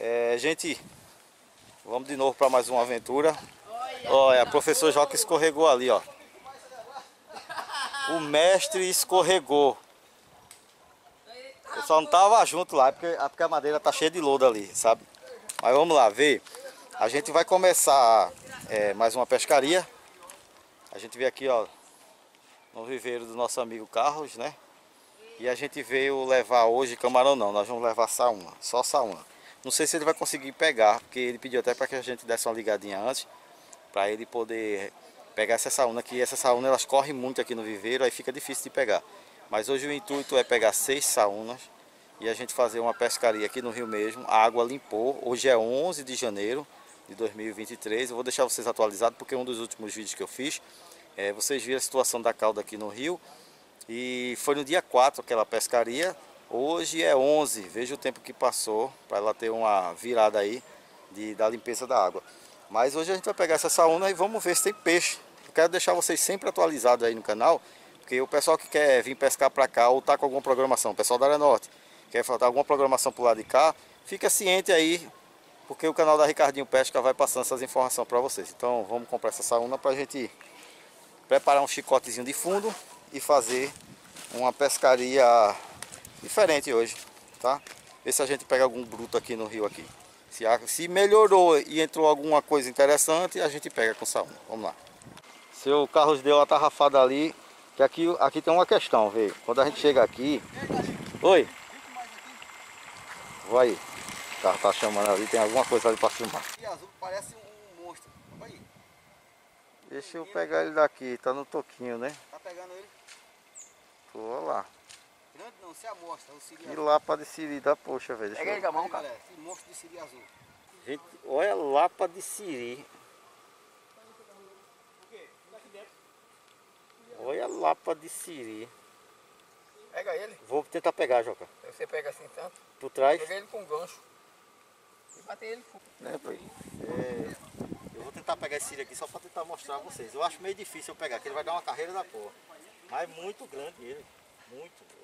É, gente, vamos de novo para mais uma aventura. Olha, o professor Joca escorregou ali, ó. O mestre escorregou. Eu só não tava junto lá, porque, porque a madeira tá cheia de lodo ali, sabe? Mas vamos lá ver. A gente vai começar é, mais uma pescaria. A gente veio aqui, ó, no viveiro do nosso amigo Carlos, né? E a gente veio levar hoje camarão não, nós vamos levar saúna, só saúna. Não sei se ele vai conseguir pegar, porque ele pediu até para que a gente desse uma ligadinha antes, para ele poder pegar essa saúna, que essa saúna elas correm muito aqui no viveiro, aí fica difícil de pegar. Mas hoje o intuito é pegar seis saunas e a gente fazer uma pescaria aqui no rio mesmo. A água limpou, hoje é 11 de janeiro de 2023. Eu vou deixar vocês atualizados porque um dos últimos vídeos que eu fiz, é, vocês viram a situação da cauda aqui no rio. E foi no dia 4 aquela pescaria, hoje é 11, veja o tempo que passou para ela ter uma virada aí de, da limpeza da água. Mas hoje a gente vai pegar essa saúna e vamos ver se tem peixe. Eu quero deixar vocês sempre atualizados aí no canal, porque o pessoal que quer vir pescar para cá ou tá com alguma programação, o pessoal da área norte, quer faltar alguma programação pro lado de cá, fica ciente aí, porque o canal da Ricardinho Pesca vai passando essas informações para vocês. Então vamos comprar essa saúna para a gente preparar um chicotezinho de fundo e fazer uma pescaria diferente hoje, tá? Ver se a gente pega algum bruto aqui no rio aqui. Se, se melhorou e entrou alguma coisa interessante, a gente pega com saúna. Vamos lá. Seu Carlos deu a tarrafada ali, que aqui, aqui tem uma questão, veio. Quando a gente chega aqui... Oi! Vai aí. O carro tá chamando ali, tem alguma coisa ali para filmar. Azul parece um monstro. Aí. Deixa eu pegar ele daqui, tá no toquinho, né? Tá pegando ele? Tô lá. Grande não, se amostra, o siri E lapa de siri da poxa, velho. Pega ele com a mão, cara. Esse monstro de siri azul. Gente, olha a lapa de siri. Olha a lapa de siri. Pega ele. Vou tentar pegar, Joca. Você pega assim tanto. Por trás. Pega ele com gancho. E bater ele com. Né, pai? É, eu vou tentar pegar esse siri aqui só para tentar mostrar a vocês. Eu acho meio difícil eu pegar, porque ele vai dar uma carreira da porra. Mas é muito grande ele. Muito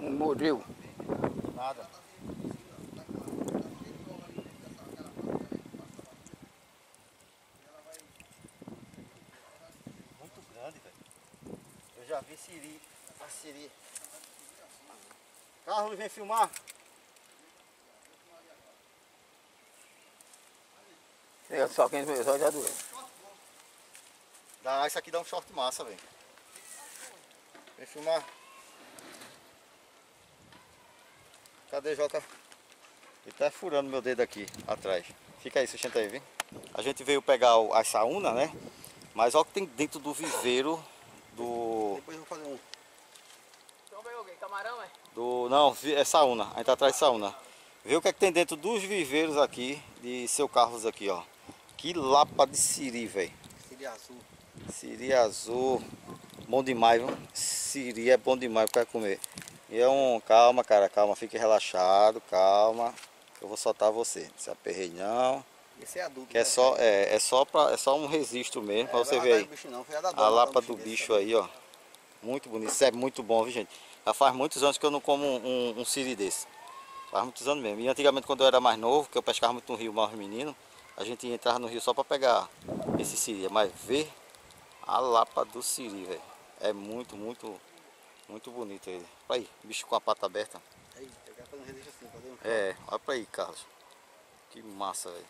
Um mordeu. Nada. Muito grande, velho. Eu já vi siri. A siri. Carlos, vem filmar. É só quem olhos já doeu. Dá, isso aqui dá um short massa, velho. Vem filmar. Cadê Joca? Ele tá furando meu dedo aqui atrás. Fica aí, sustenta aí, viu? A gente veio pegar o, a saúna, né? Mas olha o que tem dentro do viveiro do. Depois eu vou fazer um. Então pegou alguém? Camarão, é? do não, é saúna. A gente tá atrás de saúna. Vê o que é que tem dentro dos viveiros aqui de seu Carlos aqui, ó. Que lapa de siri, velho. Siri azul. Siri azul. Bom demais, viu? Siri é bom demais para comer. E é um. Calma, cara, calma, fique relaxado, calma. Eu vou soltar você. Se aperrei não. Esse é adulto. Que é só, é, é só pra, é só um registro mesmo, para você ver aí. Bicho não, foi a, da A dona, lapa do bicho aí, ó. Muito bonito. Isso é muito bom, viu, gente? Já faz muitos anos que eu não como um, um, um siri desse. Faz muitos anos mesmo. E antigamente, quando eu era mais novo, que eu pescava muito no rio, mais menino, a gente entrava no rio só para pegar esse siri. Mas ver a lapa do siri, velho. É muito, muito, muito bonito ele. Olha aí, bicho com a pata aberta. Aí, assim. É, olha pra aí, Carlos. Que massa, velho.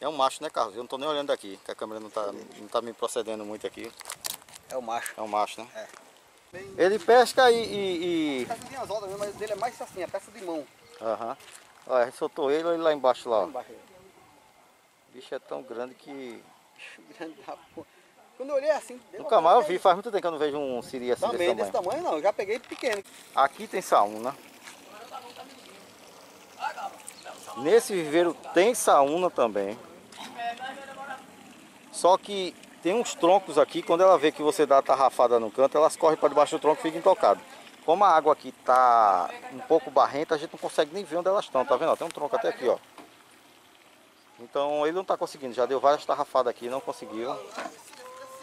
É um macho, né, Carlos? Eu não tô nem olhando daqui, que a câmera não tá, não tá me procedendo muito aqui. É o macho. É um macho, né? É. Bem, Ele pesca e. e, e... peça de anzol mesmo, mas dele é mais assim, é peça de mão. Aham. Olha, a gente soltou ele, ele lá embaixo lá. Lá embaixo. O bicho é tão grande que. Bicho grande da porra. Quando eu olhei assim, Nunca mais eu vontade vi, faz muito tempo que eu não vejo um siri assim Também desse desse tamanho. tamanho não, eu já peguei pequeno. Aqui tem saúna. Nesse viveiro tem saúna também. Só que tem uns troncos aqui, quando ela vê que você dá a tarrafada no canto, elas correm para debaixo do tronco e ficam intocadas. como a água aqui tá um pouco barrenta, a gente não consegue nem ver onde elas estão, tá vendo? Tem um tronco até aqui, ó. Então ele não tá conseguindo, já deu várias tarrafadas aqui, não conseguiu.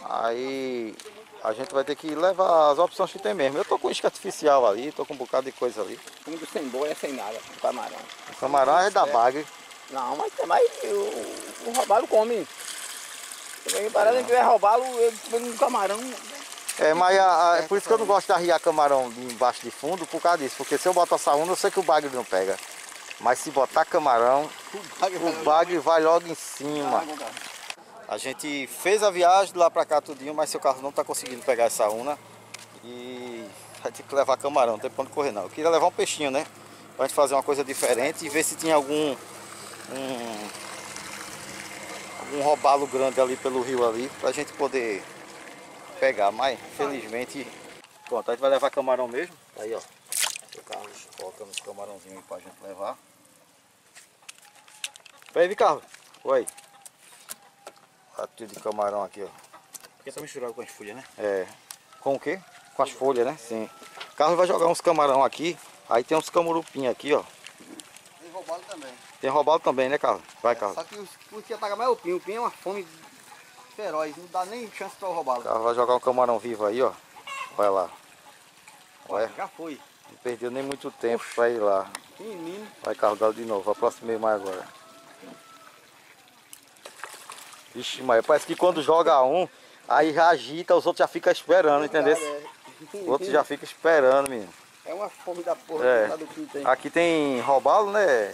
Aí a gente vai ter que levar as opções que tem mesmo. Eu tô com isca artificial ali, tô com um bocado de coisa ali. Fundo sem boia, sem nada, o camarão. O camarão é da bagre. Não, mas mais. O, o robalo come. Se parado que vai roubá-lo, ele no camarão. É, mas a, a, é por isso que eu não gosto de arriar camarão embaixo de fundo, por causa disso. Porque se eu botar saúna, eu sei que o bagre não pega. Mas se botar camarão, o bagre vai logo em cima. A gente fez a viagem de lá pra cá tudinho, mas seu carro não tá conseguindo pegar essa una. E vai ter que levar camarão, não tem pra onde correr não. Eu queria levar um peixinho, né? Pra gente fazer uma coisa diferente e ver se tinha algum... Um, algum robalo grande ali pelo rio ali, pra gente poder pegar. Mas, infelizmente... Pronto, a gente vai levar camarão mesmo. Aí, ó. O Carlos colocando os camarãozinhos aí pra gente levar. Vem, Carlos. Oi. Prato de camarão aqui, ó. Porque tá misturado com as folhas, né? É. Com o quê? Com as folhas, né? Sim. O Carlos vai jogar uns camarão aqui. Aí tem uns camurupim aqui, ó. Tem roubalo também. Tem roubalo também, né, Carlos? Vai, é, Carlos. Só que o que ataca mais é o pinho. O pinho é uma fome feroz. Não dá nem chance para o roubalo. O Carlos vai jogar um camarão vivo aí, ó. Olha lá. Olha. Já foi. Não perdeu nem muito tempo Oxe. pra ir lá. Menino. Vai carregar de novo. Aproximei mais agora. Vixe, mas parece que quando joga um, aí já agita, os outros já ficam esperando, entendeu? É. Os outros já ficam esperando, menino. É uma fome da porra é. tem. Aqui tem robalo, né,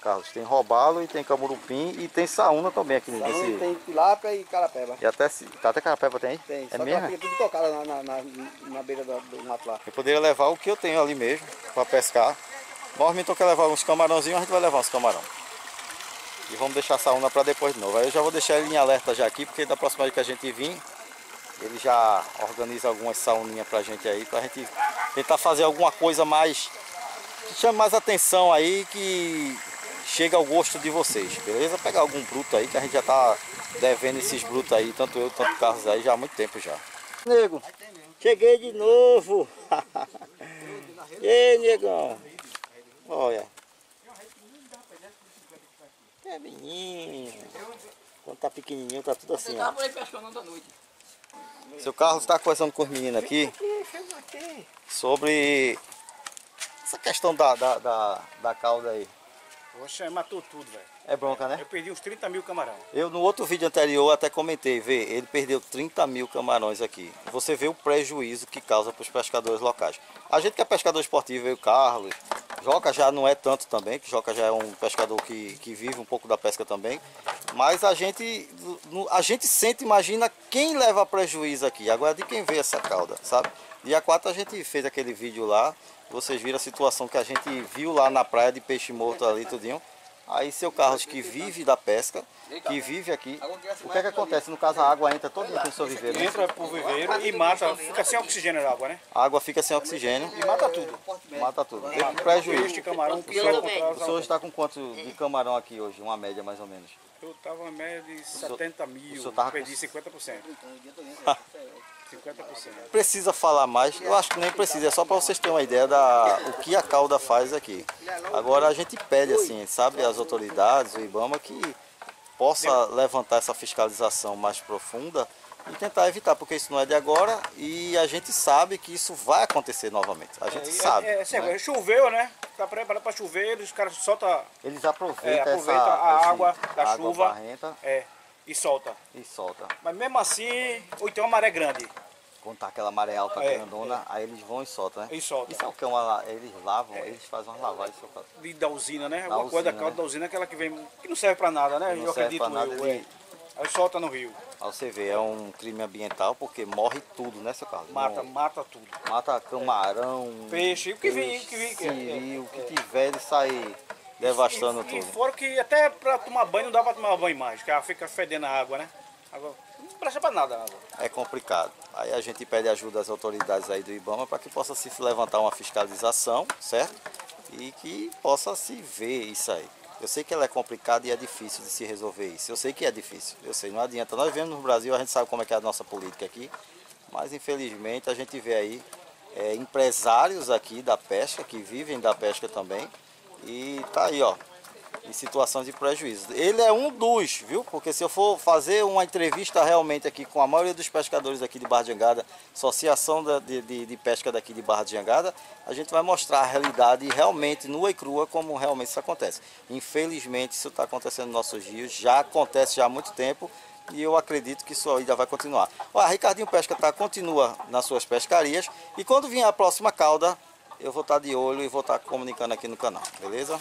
Carlos? Tem robalo e tem camurupim e tem saúna também aqui saúna nesse... tem tilápia e carapeba. E até, tá até carapeba tem? Tem, é só mesmo? que fica tudo tocada na, na, na, beira do, do mato lá. Eu poderia levar o que eu tenho ali mesmo, para pescar. Normalmente eu quero levar uns camarãozinhos, a gente vai levar uns camarão. E vamos deixar a saúna para depois de novo. Aí eu já vou deixar ele em alerta já aqui, porque da próxima vez que a gente vir, ele já organiza algumas sauninhas pra gente aí, pra gente tentar fazer alguma coisa mais que chame mais atenção aí, que chega ao gosto de vocês, beleza? Pegar algum bruto aí, que a gente já tá devendo esses brutos aí, tanto eu, tanto o Carlos aí, já há muito tempo já. Nego, cheguei de novo. e aí, negão? Olha. É menino. Quando tá pequenininho tá tudo assim, ó. Seu Carlos está conversando com os meninos aqui sobre essa questão da, da, da, da cauda aí. Poxa, matou tudo, velho. É bronca, né? Eu perdi uns 30 mil camarão. Eu no outro vídeo anterior até comentei, vê, ele perdeu 30 mil camarões aqui. Você vê o prejuízo que causa para os pescadores locais. A gente que é pescador esportivo, eu, Carlos, Joca já não é tanto também, que Joca já é um pescador que, que vive um pouco da pesca também. Mas a gente, a gente sente, imagina quem leva prejuízo aqui. Agora de quem vê essa cauda, sabe? Dia 4 a gente fez aquele vídeo lá. Vocês viram a situação que a gente viu lá na praia de peixe morto ali, tudinho. Aí seu Carlos que vive da pesca, que vive aqui, o que é que acontece? No caso a água entra todo no seu viveiro. Né? Entra pro viveiro e mata, fica sem oxigênio a água, né? A água fica sem oxigênio. E mata tudo. Mata tudo. Deu prejuízo. Este camarão o senhor, o senhor está com quanto de camarão aqui hoje? Uma média mais ou menos? Eu estava na média de 70 mil, perdi 50%. 50%. Precisa falar mais? Eu acho que nem precisa, é só para vocês terem uma ideia da o que a cauda faz aqui. Agora a gente pede assim, sabe, as autoridades, o IBAMA, que possa levantar essa fiscalização mais profunda e tentar evitar, porque isso não é de agora e a gente sabe que isso vai acontecer novamente. A gente é, sabe. É, é, né? Choveu, né? Tá preparado para chover, os caras soltam. Eles aproveitam, é, aproveita essa, a água da água chuva. Barrenta. É e solta. E solta. Mas mesmo assim, ou então uma maré grande. Quando tá aquela maré alta é, grandona, é. aí eles vão e soltam, né? E soltam. Isso é o que? Uma, eles lavam, é. eles fazem umas lavagens. De, da usina, né? Da Alguma coisa da calda né? da usina, aquela que vem, que não serve pra nada, né? Não eu serve acredito pra nada, eu. Ele... Aí solta no rio. Aí você vê, é um crime ambiental porque morre tudo, né, seu Carlos? Mata, mata tudo. Mata camarão, peixe, o que vem, o que vem. Siri, o que tiver, ele sai devastando e, tudo. E fora que até pra tomar banho não dá pra tomar banho mais, porque ela fica fedendo a água, né? Água, não presta para nada. Água. É complicado. Aí a gente pede ajuda às autoridades aí do IBAMA para que possa se levantar uma fiscalização, certo? E que possa se ver isso aí. Eu sei que ela é complicada e é difícil de se resolver isso. Eu sei que é difícil. Eu sei, não adianta. Nós vemos no Brasil, a gente sabe como é que é a nossa política aqui. Mas infelizmente a gente vê aí é, empresários aqui da pesca, que vivem da pesca também. E tá aí, ó, em situação de prejuízo. Ele é um dos, viu? Porque se eu for fazer uma entrevista realmente aqui com a maioria dos pescadores aqui de Barra de Jangada, Associação de, de, de, Pesca daqui de Barra de Jangada, a gente vai mostrar a realidade realmente nua e crua como realmente isso acontece. Infelizmente isso está acontecendo nos nossos rios, já acontece já há muito tempo e eu acredito que isso ainda vai continuar. Ó, a Ricardinho Pesca tá, continua nas suas pescarias e quando vier a próxima cauda, eu vou estar de olho e vou estar comunicando aqui no canal, beleza?